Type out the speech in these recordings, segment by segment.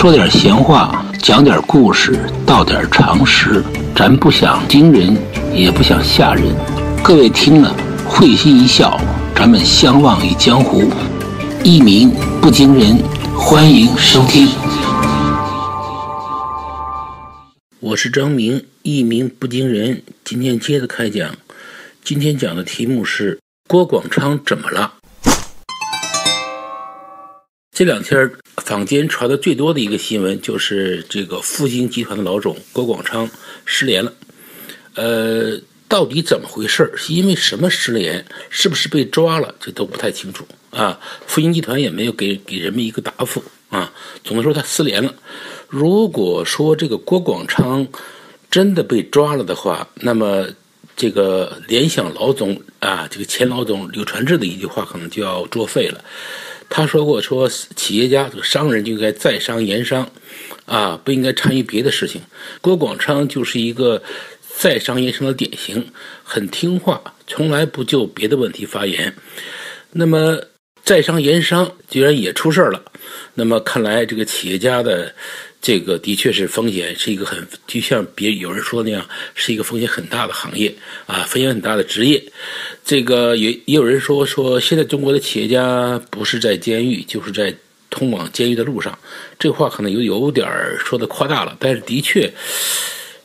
说点闲话，讲点故事，道点常识。咱不想惊人，也不想吓人。各位听了会心一笑，咱们相忘于江湖。一鸣不惊人，欢迎收听。我是张明，一鸣不惊人。今天接着开讲，今天讲的题目是郭广昌怎么了？这两天坊间传的最多的一个新闻就是这个复兴集团的老总郭广昌失联了。呃，到底怎么回事？是因为什么失联？是不是被抓了？这都不太清楚啊。复兴集团也没有给给人们一个答复啊。总的说，他失联了。如果说这个郭广昌真的被抓了的话，那么这个联想老总啊，这个前老总柳传志的一句话可能就要作废了。他说过：“说企业家这个商人就应该在商言商，啊，不应该参与别的事情。”郭广昌就是一个在商言商的典型，很听话，从来不就别的问题发言。那么在商言商居然也出事了，那么看来这个企业家的。这个的确是风险，是一个很就像别有人说那样，是一个风险很大的行业啊，风险很大的职业。这个也也有人说说，现在中国的企业家不是在监狱，就是在通往监狱的路上。这话可能有有点说的夸大了，但是的确，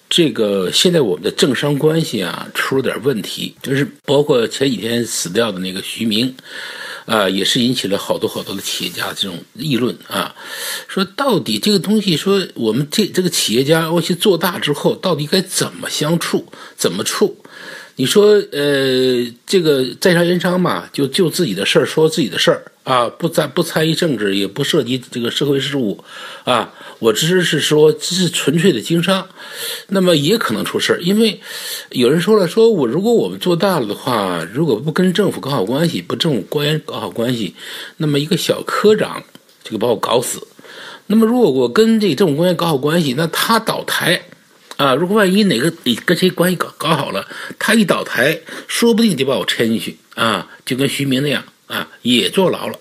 这个现在我们的政商关系啊出了点问题，就是包括前几天死掉的那个徐明。啊，也是引起了好多好多的企业家这种议论啊，说到底这个东西，说我们这这个企业家要去做大之后，到底该怎么相处，怎么处？你说，呃，这个在商言商嘛，就就自己的事儿说自己的事儿啊，不参不参与政治，也不涉及这个社会事务，啊，我只是说只是纯粹的经商，那么也可能出事儿，因为有人说了，说我如果我们做大了的话，如果不跟政府搞好关系，不政府官员搞好关系，那么一个小科长就把我搞死，那么如果我跟这政府官员搞好关系，那他倒台。啊，如果万一哪个你跟谁关系搞搞好了，他一倒台，说不定就把我牵进去啊，就跟徐明那样啊，也坐牢了。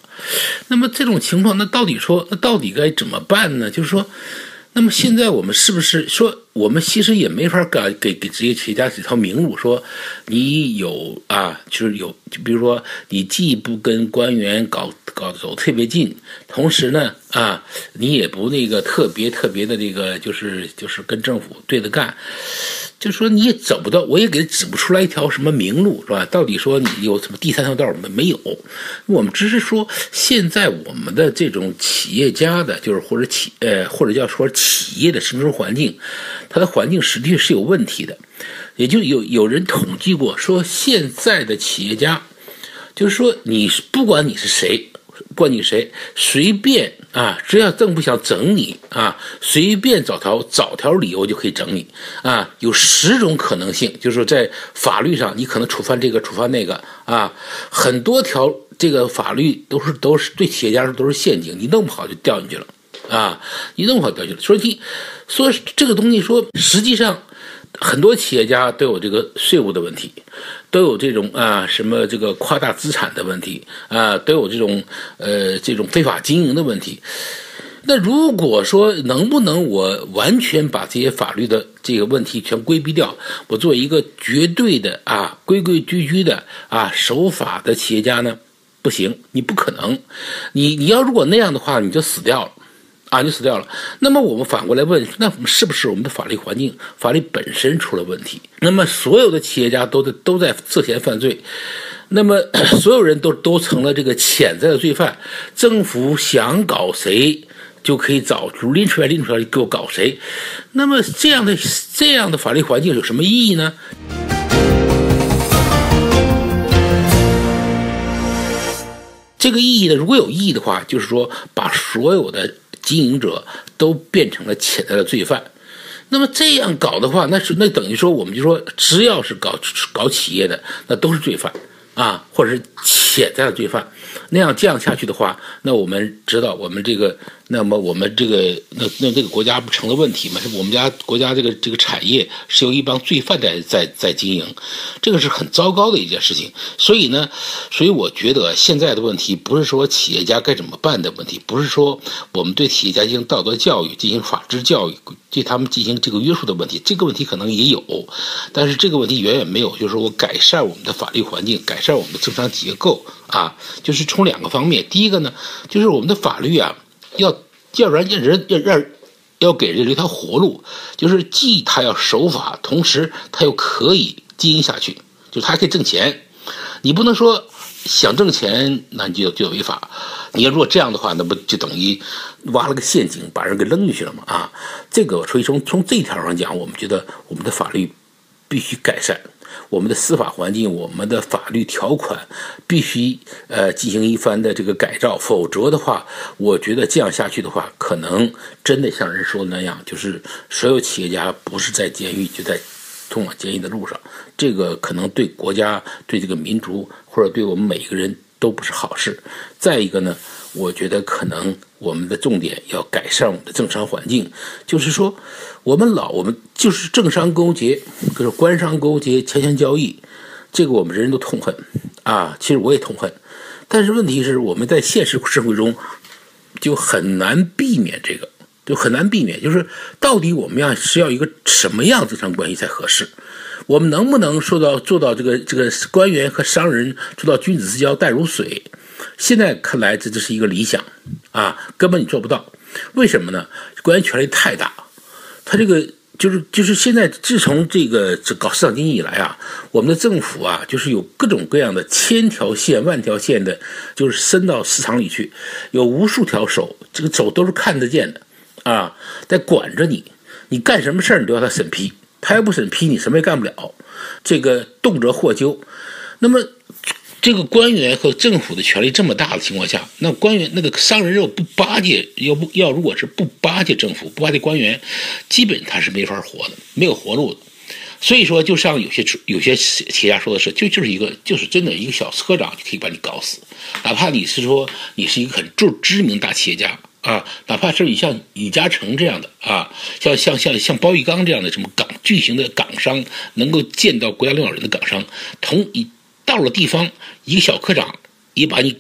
那么这种情况，那到底说，那到底该怎么办呢？就是说。那么现在我们是不是说，我们其实也没法给给给职业企业家几条明路，说你有啊，就是有，就比如说你既不跟官员搞搞走特别近，同时呢啊，你也不那个特别特别的这个，就是就是跟政府对着干。就说你也走不到，我也给指不出来一条什么明路，是吧？到底说你有什么第三条道没没有？我们只是说，现在我们的这种企业家的，就是或者企呃或者叫说企业的生存环境，它的环境实际是有问题的。也就有有人统计过，说现在的企业家，就是说你不管你是谁。不管你谁，随便啊，只要政府想整你啊，随便找条找条理由就可以整你啊。有十种可能性，就是说在法律上你可能触犯这个触犯那个啊，很多条这个法律都是都是对企业家都是陷阱，你弄不好就掉进去了啊，你弄不好掉进去了。所以，说这个东西说实际上。很多企业家都有这个税务的问题，都有这种啊什么这个夸大资产的问题啊，都有这种呃这种非法经营的问题。那如果说能不能我完全把这些法律的这个问题全规避掉，我做一个绝对的啊规规矩矩的啊守法的企业家呢？不行，你不可能。你你要如果那样的话，你就死掉了。啊，就死掉了。那么我们反过来问，那我们是不是我们的法律环境、法律本身出了问题？那么所有的企业家都在都在涉嫌犯罪，那么 所有人都都成了这个潜在的罪犯。政府想搞谁，就可以找拎出来拎出来给我搞谁。那么这样的这样的法律环境有什么意义呢？这个意义呢，如果有意义的话，就是说把所有的。经营者都变成了潜在的罪犯，那么这样搞的话，那是那等于说，我们就说，只要是搞搞企业的，那都是罪犯啊，或者是潜在的罪犯。那样这样下去的话，那我们知道我们这个，那么我们这个那那这个国家不成了问题吗？我们家国家这个这个产业是由一帮罪犯在在在经营，这个是很糟糕的一件事情。所以呢，所以我觉得现在的问题不是说企业家该怎么办的问题，不是说我们对企业家进行道德教育、进行法治教育、对他们进行这个约束的问题。这个问题可能也有，但是这个问题远远没有，就是说我改善我们的法律环境，改善我们的正常结构啊，就是从两个方面。第一个呢，就是我们的法律啊，要要不然让人要让要给人留条活路，就是既他要守法，同时他又可以经营下去，就他还可以挣钱。你不能说想挣钱，那你就就违法。你要如果这样的话，那不就等于挖了个陷阱，把人给扔进去了吗？啊，这个所以从从这条上讲，我们觉得我们的法律必须改善，我们的司法环境，我们的法律条款必须呃进行一番的这个改造，否则的话，我觉得这样下去的话，可能真的像人说的那样，就是所有企业家不是在监狱，就在。通往监狱的路上，这个可能对国家、对这个民族或者对我们每一个人都不是好事。再一个呢，我觉得可能我们的重点要改善我们的政商环境，就是说，我们老我们就是政商勾结，就是官商勾结、钱钱交易，这个我们人人都痛恨啊。其实我也痛恨，但是问题是我们在现实社会中就很难避免这个。就很难避免，就是到底我们要是要一个什么样子上关系才合适？我们能不能做到做到这个这个官员和商人做到君子之交淡如水？现在看来这这是一个理想啊，根本你做不到。为什么呢？官员权力太大，他这个就是就是现在自从这个这搞市场经济以来啊，我们的政府啊，就是有各种各样的千条线万条线的，就是伸到市场里去，有无数条手，这个手都是看得见的。啊，在管着你，你干什么事儿你都要他审批，他要不审批你什么也干不了，这个动辄获咎。那么，这个官员和政府的权力这么大的情况下，那官员那个商人如果不巴结，要不要如果是不巴结政府，不巴结官员，基本他是没法活的，没有活路的。所以说，就像有些有些企业家说的是，就就是一个就是真的一个小科长就可以把你搞死，哪怕你是说你是一个很著知名大企业家。啊，哪怕是你像李嘉诚这样的啊，像像像像包玉刚这样的什么港巨型的港商，能够见到国家领导人的港商，同一到了地方，一个小科长也把你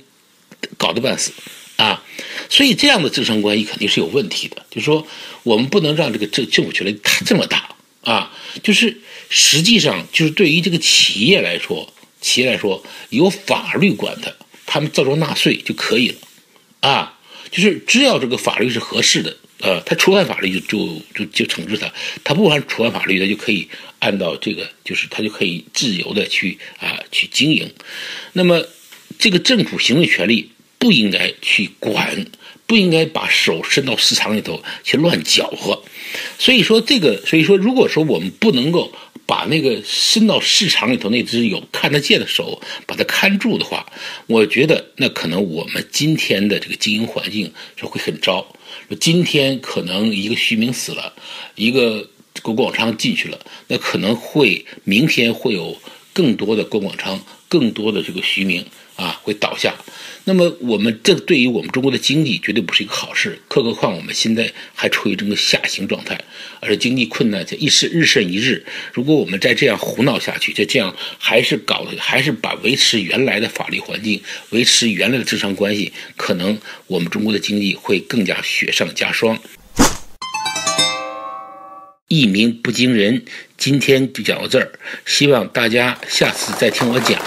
搞得半死啊，所以这样的政商关系肯定是有问题的。就是说，我们不能让这个政政府权力这么大啊，就是实际上就是对于这个企业来说，企业来说有法律管他，他们照章纳税就可以了啊。就是只要这个法律是合适的，呃，他触犯法律就就就就惩治他，他不犯触犯法律，他就可以按照这个，就是他就可以自由的去啊去经营。那么这个政府行政权力不应该去管，不应该把手伸到市场里头去乱搅和。所以说这个，所以说如果说我们不能够。把那个伸到市场里头那只有看得见的手把它看住的话，我觉得那可能我们今天的这个经营环境是会很糟。今天可能一个徐明死了，一个郭广昌进去了，那可能会明天会有更多的郭广昌，更多的这个徐明啊会倒下。那么我们这对于我们中国的经济绝对不是一个好事，更何况我们现在还处于这个下行状态，而经济困难在一时日甚一日。如果我们再这样胡闹下去，再这样还是搞，还是把维持原来的法律环境，维持原来的智商关系，可能我们中国的经济会更加雪上加霜。一鸣不惊人，今天就讲到这儿，希望大家下次再听我讲。